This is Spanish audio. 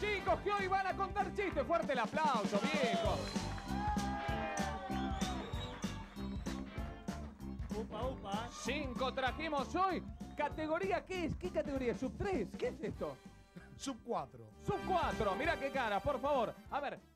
chicos que hoy van a contar chistes. Fuerte el aplauso, viejo. Upa, upa. Cinco trajimos hoy. ¿Categoría qué es? ¿Qué categoría? ¿Sub 3? ¿Qué es esto? Sub 4. Sub 4. Mira qué cara, por favor. A ver.